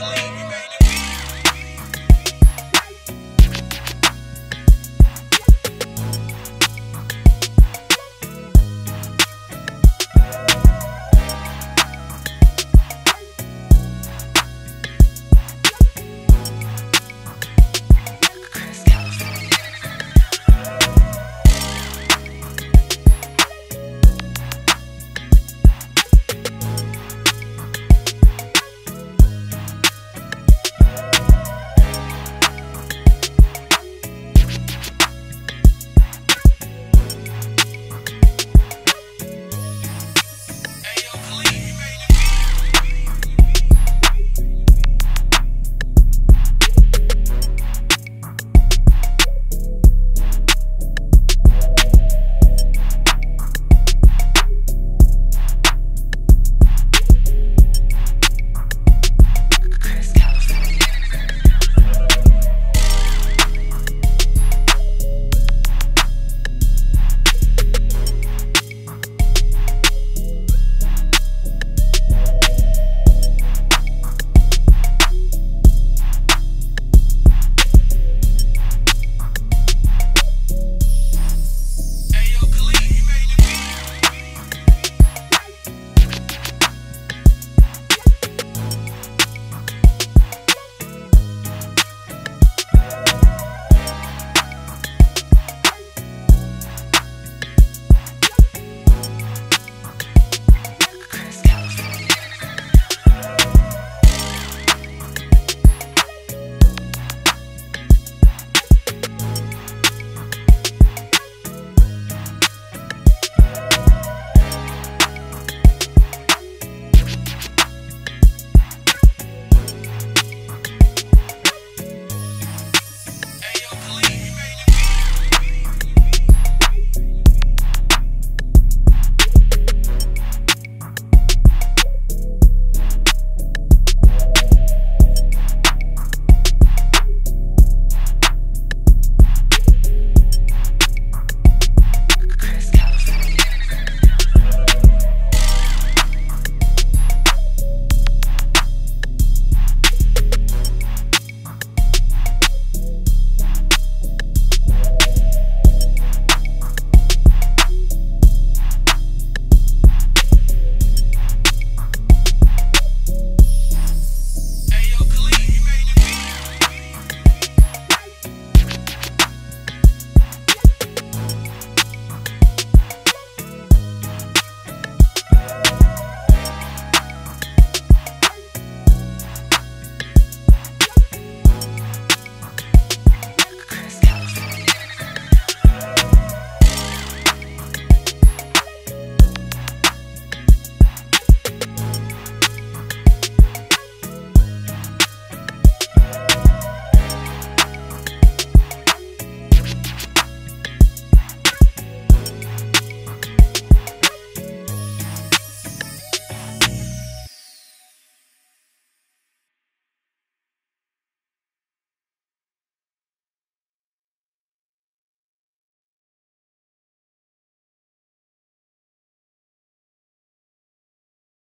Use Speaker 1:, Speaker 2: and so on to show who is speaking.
Speaker 1: Like,